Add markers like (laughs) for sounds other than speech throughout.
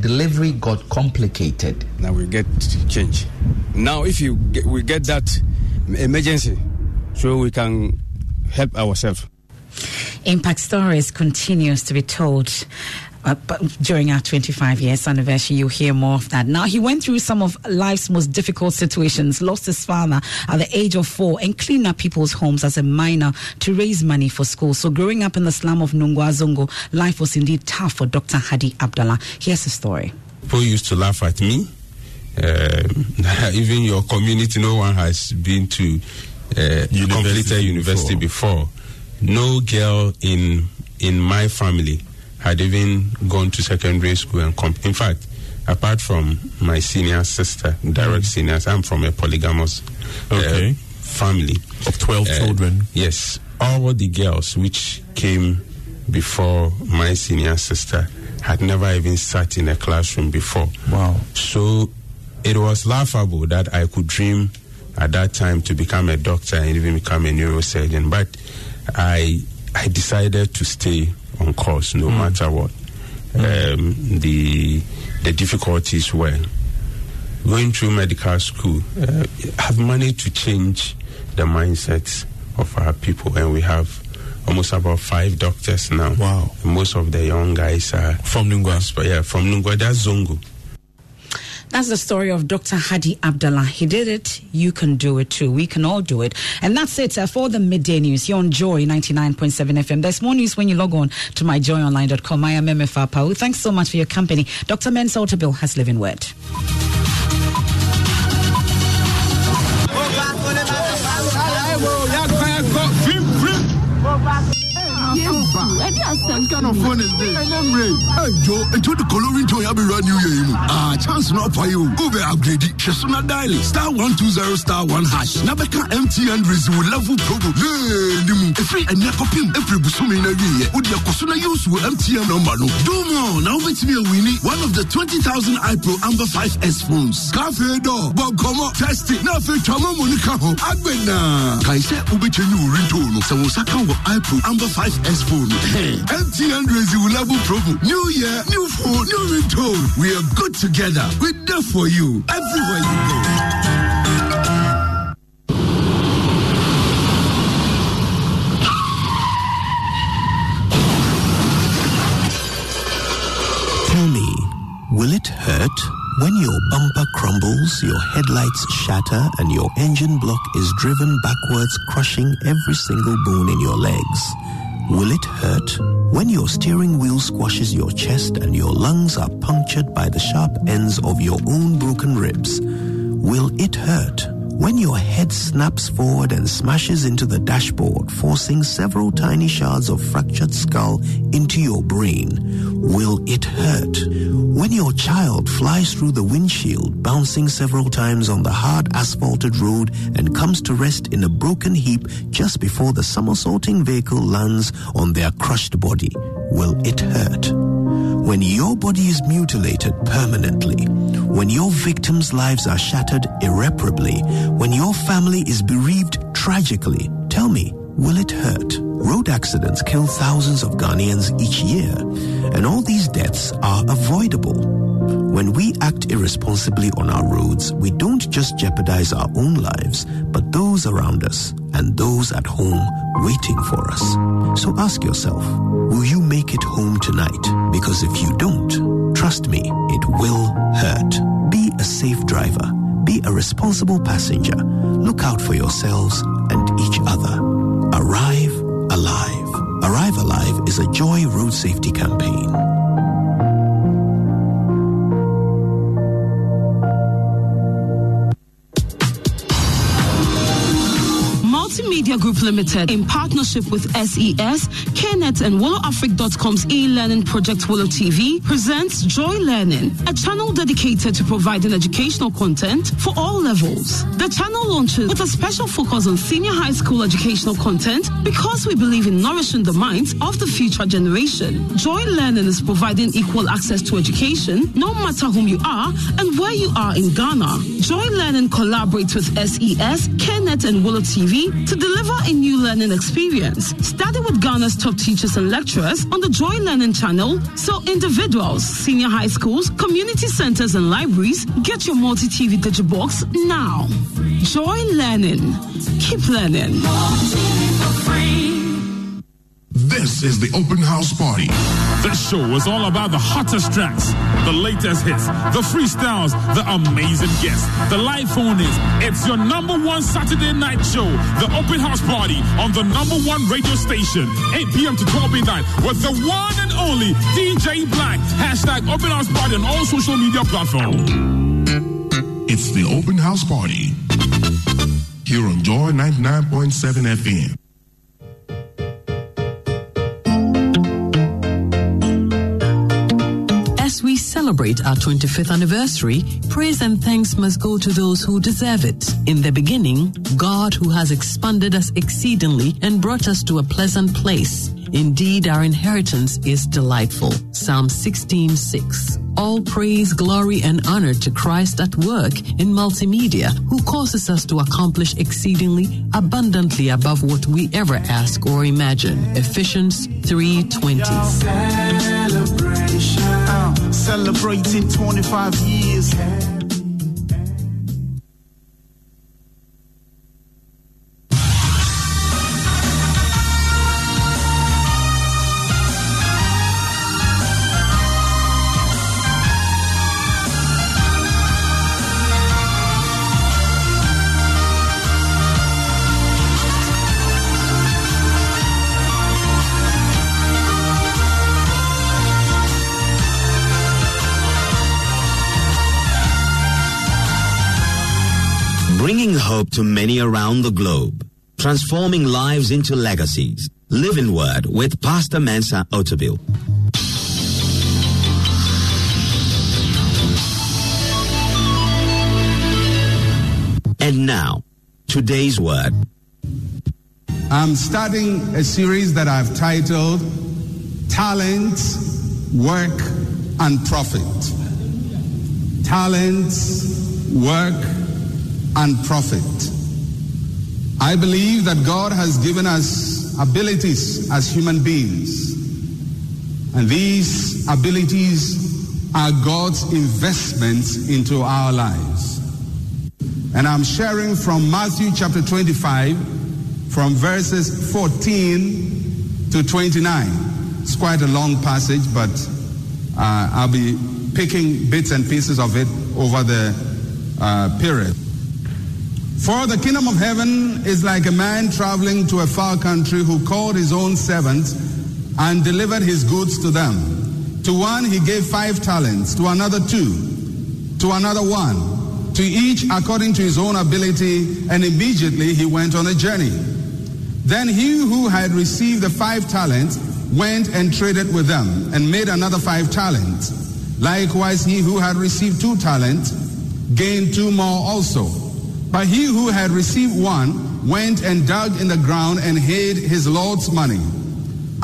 delivery got complicated. Now we get change. Now, if you get, we get that emergency, so we can help ourselves. Impact Stories continues to be told. Uh, during our 25 years anniversary, you'll hear more of that. Now, he went through some of life's most difficult situations, lost his father at the age of four, and cleaned up people's homes as a minor to raise money for school. So, growing up in the slum of Nungua Zongo, life was indeed tough for Dr. Hadi Abdallah. Here's the story. People used to laugh at me. Um, (laughs) even your community, no one has been to uh, university completed university before. before. No girl in in my family had even gone to secondary school and comp- in fact apart from my senior sister direct mm. seniors i'm from a polygamous uh, okay. uh, family. Of 12 uh, children. yes. All the girls which came before my senior sister had never even sat in a classroom before. Wow. So it was laughable that i could dream at that time to become a doctor and even become a neurosurgeon but i i decided to stay on course no mm. matter what. Um, the the difficulties were going through medical school. Uh, have managed to change the mindsets of our people, and we have almost about five doctors now. Wow! Most of the young guys are from Nungua. Yeah, from Nungua. That's Zongo. That's the story of Dr. Hadi Abdallah. He did it. You can do it too. We can all do it. And that's it uh, for the midday news. You're on Joy 99.7 FM. There's more news when you log on to myjoyonline.com. I am MFA Pau. Thanks so much for your company. Dr. Mensa Otabil has living word. What kind of phone is this? Hey, Joe, to the coloring to have run you. Ah, chance not for you. Uber upgrade. Shesuna dial star 120 star 1 hash. Nabeka MTN Resume level promo. Hey, free and Yakopim. Every Busumi in a year. Would you Kosuna use with MTN number? Do more. Now it's me a winnie. One of the 20,000 iPro Amber 5S phones. Cafe door. Bob Como. Test it. Now for Chama Monica. Agbena. Kaise Ubechenu Rintono. So Osaka iPro Amber 5S phone. MTN Razy level promo. New year, new phone, new ringtone. We are good together. We're there for you everywhere you go. Tell me, will it hurt when your bumper crumbles, your headlights shatter, and your engine block is driven backwards, crushing every single bone in your legs? Will it hurt? When your steering wheel squashes your chest and your lungs are punctured by the sharp ends of your own broken ribs, will it hurt? When your head snaps forward and smashes into the dashboard, forcing several tiny shards of fractured skull into your brain, will it hurt? When your child flies through the windshield, bouncing several times on the hard asphalted road and comes to rest in a broken heap just before the somersaulting vehicle lands on their crushed body, will it hurt? When your body is mutilated permanently, when your victims' lives are shattered irreparably, when your family is bereaved tragically, tell me, will it hurt? Road accidents kill thousands of Ghanaians each year, and all these deaths are avoidable. When we act irresponsibly on our roads, we don't just jeopardize our own lives, but those around us and those at home waiting for us. So ask yourself, will you make it home tonight? Because if you don't, trust me, it will hurt. Be a safe driver. Be a responsible passenger. Look out for yourselves and each other. Arrive alive. Arrive Alive is a Joy Road Safety campaign. Media Group Limited, in partnership with SES, KNET, and WillowAfric.com's e-learning project Willow TV, presents Joy Learning, a channel dedicated to providing educational content for all levels. The channel launches with a special focus on senior high school educational content because we believe in nourishing the minds of the future generation. Joy Learning is providing equal access to education, no matter whom you are and where you are in Ghana. Joy Learning collaborates with SES, KNET, and Willow TV to deliver new learning experience. Study with Ghana's top teachers and lecturers on the Joy Learning channel so individuals, senior high schools, community centers, and libraries get your multi TV digibox now. Joy Learning. Keep learning. This is the open house party. This show is all about the hottest tracks, the latest hits, the freestyles, the amazing guests, the live phone is. It's your number one Saturday night show, the open house party on the number one radio station, 8 p.m. to 12 midnight with the one and only DJ Black. Hashtag open house party on all social media platforms. It's the open house party here on Joy 99.7 FM. celebrate our 25th anniversary, praise and thanks must go to those who deserve it. In the beginning, God, who has expanded us exceedingly and brought us to a pleasant place. Indeed, our inheritance is delightful. Psalm 16 6. All praise, glory, and honor to Christ at work in multimedia, who causes us to accomplish exceedingly abundantly above what we ever ask or imagine. Ephesians 3 20 celebrating 25 years. Around the globe. Transforming lives into legacies. Living Word with Pastor Mensa Otabil. And now, today's word. I'm starting a series that I've titled Talent, Work, and Profit. Talent, Work, and Profit. I believe that God has given us abilities as human beings. And these abilities are God's investments into our lives. And I'm sharing from Matthew chapter 25, from verses 14 to 29. It's quite a long passage, but uh, I'll be picking bits and pieces of it over the uh, period. For the kingdom of heaven is like a man traveling to a far country who called his own servants and delivered his goods to them. To one he gave five talents, to another two, to another one to each according to his own ability, and immediately he went on a journey. Then he who had received the five talents went and traded with them and made another five talents. Likewise, he who had received two talents gained two more also. But he who had received one went and dug in the ground and hid his Lord's money.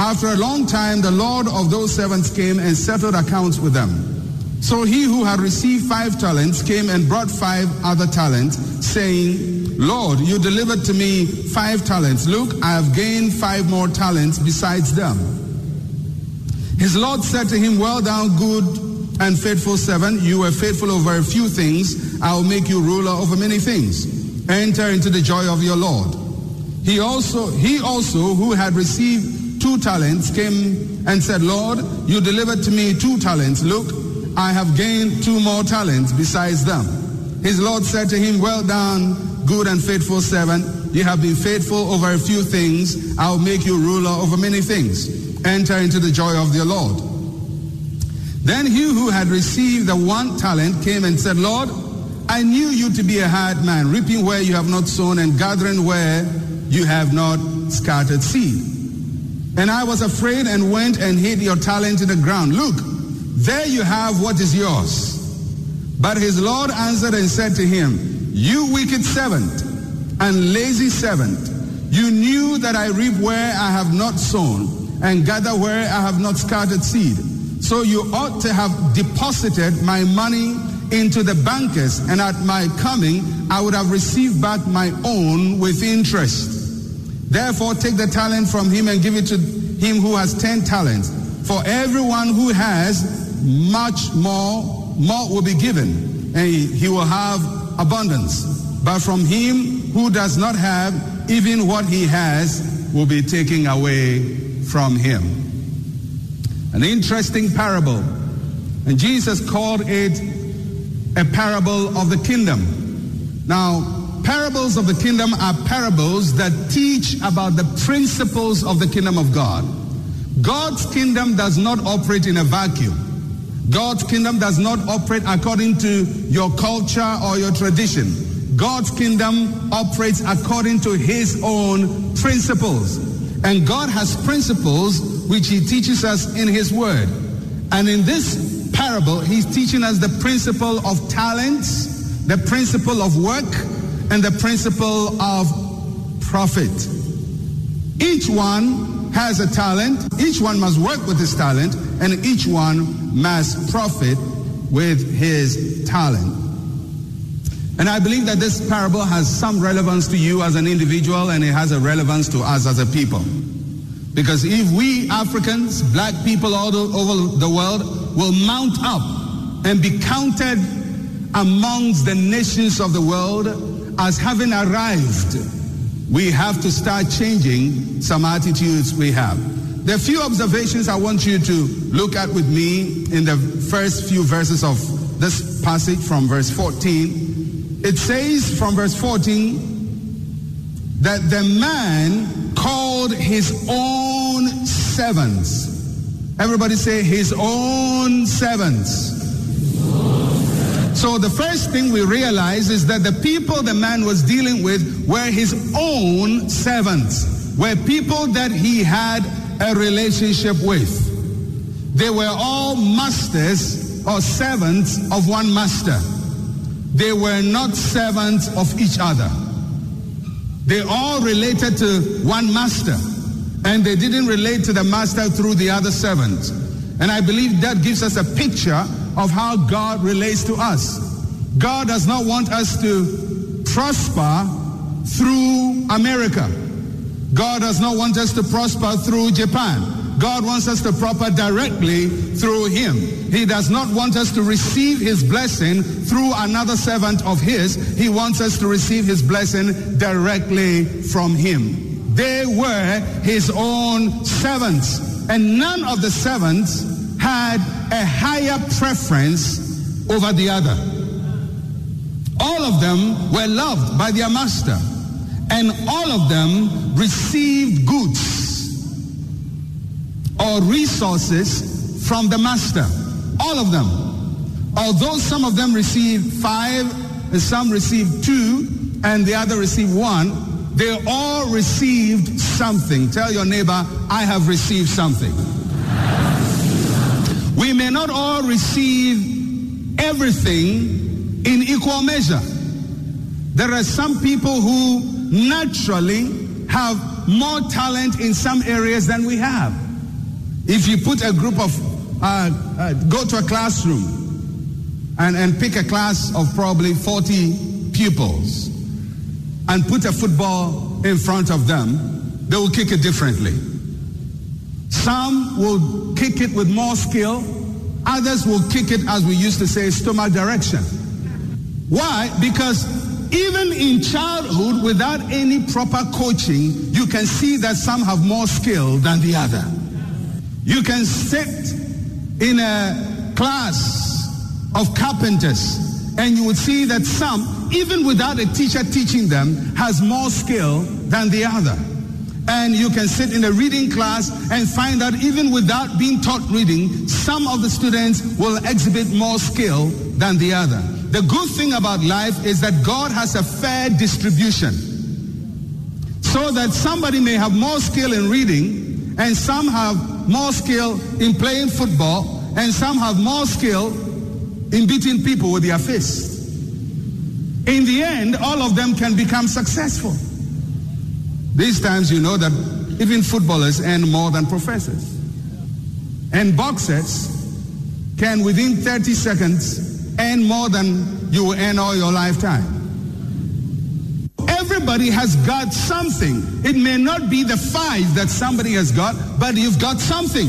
After a long time, the Lord of those servants came and settled accounts with them. So he who had received five talents came and brought five other talents, saying, Lord, you delivered to me five talents. Look, I have gained five more talents besides them. His Lord said to him, Well done, good and faithful servant. You were faithful over a few things. I will make you ruler over many things. Enter into the joy of your Lord. He also, he also who had received two talents came and said, Lord, you delivered to me two talents. Look, I have gained two more talents besides them. His Lord said to him, Well done, good and faithful servant. You have been faithful over a few things. I'll make you ruler over many things. Enter into the joy of your Lord. Then he who had received the one talent came and said, Lord, I knew you to be a hard man, reaping where you have not sown and gathering where you have not scattered seed. And I was afraid and went and hid your talent in the ground. Look, there you have what is yours. But his Lord answered and said to him, You wicked servant and lazy servant, you knew that I reap where I have not sown and gather where I have not scattered seed. So you ought to have deposited my money into the bankers, and at my coming I would have received back my own with interest. Therefore, take the talent from him and give it to him who has ten talents. For everyone who has much more, more will be given, and he, will have abundance. But from him who does not have, even what he has will be taken away from him. An interesting parable. And Jesus called it a parable of the kingdom. Now, parables of the kingdom are parables that teach about the principles of the kingdom of God. God's kingdom does not operate in a vacuum. God's kingdom does not operate according to your culture or your tradition. God's kingdom operates according to his own principles. And God has principles which he teaches us in his word. And in this parable, he's teaching us the principle of talents, the principle of work, and the principle of profit. Each one has a talent, each one must work with his talent, and each one must profit with his talent. And I believe that this parable has some relevance to you as an individual and it has a relevance to us as a people. Because if we Africans, black people all over the world, will mount up and be counted amongst the nations of the world as having arrived, we have to start changing some attitudes we have. There are a few observations I want you to look at with me in the first few verses of this passage from verse 14. It says from verse 14 that the man called his own servants. Everybody say his own servants. So the first thing we realize is that the people the man was dealing with were his own servants, were people that he had a relationship with. They were all masters or servants of one master. They were not servants of each other. They all related to one master, and they didn't relate to the master through the other servants. And I believe that gives us a picture of how God relates to us. God does not want us to prosper through America. God does not want us to prosper through Japan. God wants us to prosper directly through Him. He does not want us to receive His blessing through another servant of His. He wants us to receive His blessing directly from Him. They were His own servants, and none of the servants had a higher preference over the other. All of them were loved by their master, and all of them received goods or resources from the master. All of them. Although some of them received five, some received two, and the other received one, they all received something. Tell your neighbor, I have received something. We may not all receive everything in equal measure. There are some people who naturally have more talent in some areas than we have. If you put a group of, uh, uh, go to a classroom and, and pick a class of probably 40 pupils and put a football in front of them, they will kick it differently. Some will kick it with more skill. Others will kick it, as we used to say, stomach direction. Why? Because even in childhood, without any proper coaching, you can see that some have more skill than the other. You can sit in a class of carpenters and you would see that some, even without a teacher teaching them, has more skill than the other. And you can sit in a reading class and find that even without being taught reading, some of the students will exhibit more skill than the other. The good thing about life is that God has a fair distribution. So that somebody may have more skill in reading and some have more skill in playing football and some have more skill in beating people with their fists. In the end, all of them can become successful. These times, you know that even footballers earn more than professors. And boxers can, within 30 seconds, earn more than you will earn all your lifetime. Everybody has got something. It may not be the five that somebody has got, but you've got something.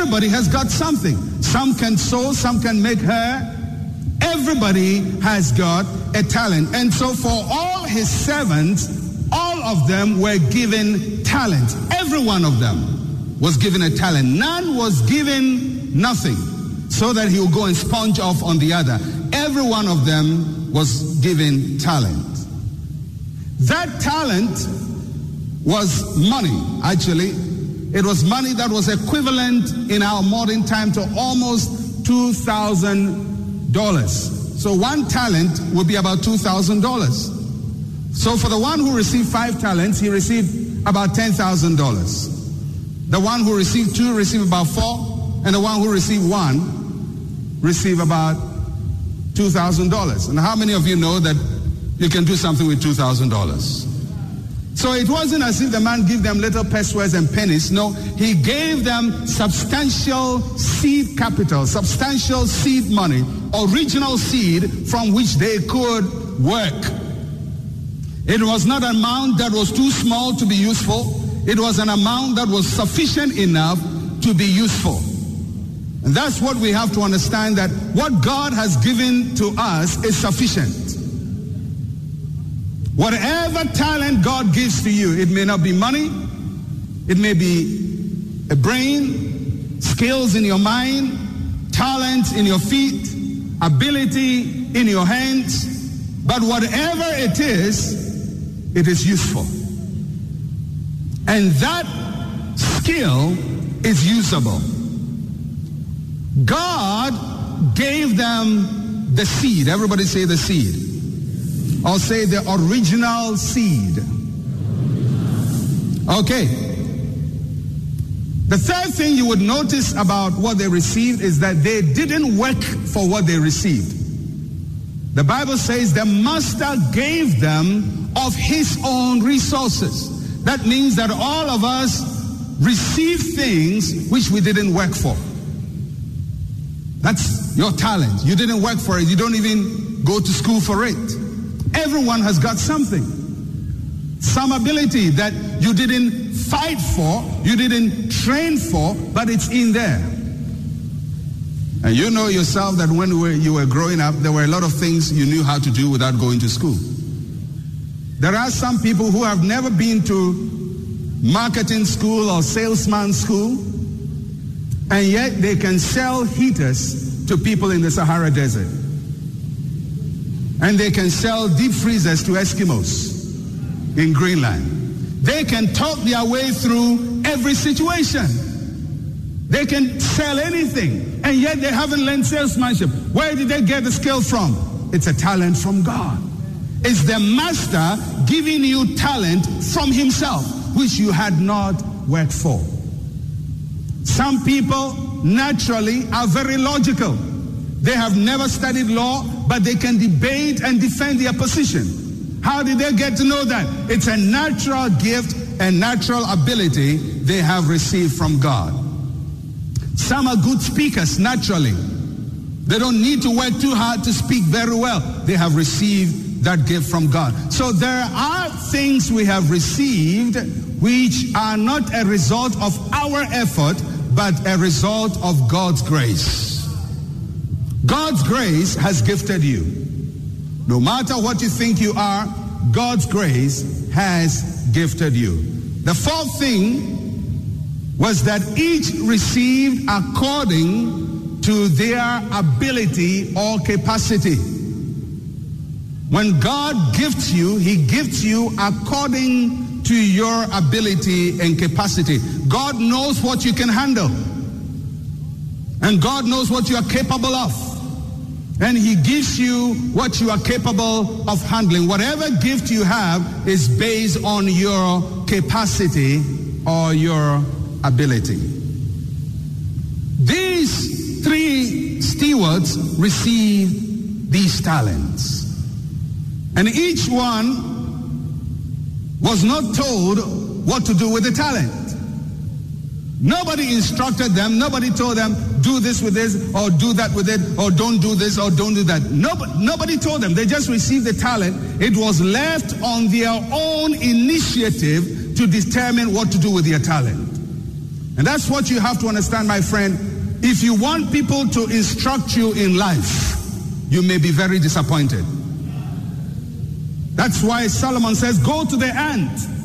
Everybody has got something. Some can sew, some can make hair. Everybody has got a talent. And so for all his servants, all of them were given talent. Every one of them was given a talent. None was given nothing so that he would go and sponge off on the other. Every one of them was given talent. That talent was money, actually. It was money that was equivalent in our modern time to almost $2,000. So one talent would be about $2,000. So for the one who received five talents, he received about $10,000. The one who received two received about four, and the one who received one received about $2,000. And how many of you know that you can do something with $2,000? So it wasn't as if the man gave them little pesewas and pennies. No, he gave them substantial seed capital, substantial seed money, original seed from which they could work. It was not an amount that was too small to be useful. It was an amount that was sufficient enough to be useful. And that's what we have to understand that what God has given to us is sufficient. Whatever talent God gives to you, it may not be money, it may be a brain, skills in your mind, talent in your feet, ability in your hands, but whatever it is, it is useful. And that skill is usable. God gave them the seed. Everybody say the seed. Or say the original seed. Okay. The third thing you would notice about what they received is that they didn't work for what they received. The Bible says the master gave them of his own resources. That means that all of us receive things which we didn't work for. That's your talent. You didn't work for it. You don't even go to school for it. Everyone has got something. Some ability that you didn't fight for, you didn't train for, but it's in there. And you know yourself that when you were growing up, there were a lot of things you knew how to do without going to school. There are some people who have never been to marketing school or salesman school, and yet they can sell heaters to people in the Sahara Desert. And they can sell deep freezers to Eskimos in Greenland. They can talk their way through every situation. They can sell anything, and yet they haven't learned salesmanship. Where did they get the skill from? It's a talent from God. It's the master giving you talent from himself, which you had not worked for. Some people naturally are very logical. They have never studied law, but they can debate and defend their position. How did they get to know that? It's a natural gift and natural ability they have received from God. Some are good speakers naturally. They don't need to work too hard to speak very well. They have received that gift from God. So there are things we have received which are not a result of our effort, but a result of God's grace. God's grace has gifted you. No matter what you think you are, God's grace has gifted you. The fourth thing was that each received according to their ability or capacity. When God gifts you, He gifts you according to your ability and capacity. God knows what you can handle. And God knows what you are capable of. And He gives you what you are capable of handling. Whatever gift you have is based on your capacity or your ability. These three stewards received these talents. And each one was not told what to do with the talent. Nobody instructed them, nobody told them, do this with this, or do that with it, or don't do this, or don't do that. Nobody, nobody told them. They just received the talent. It was left on their own initiative to determine what to do with their talent. And that's what you have to understand, my friend. If you want people to instruct you in life, you may be very disappointed. That's why Solomon says, Go to the ant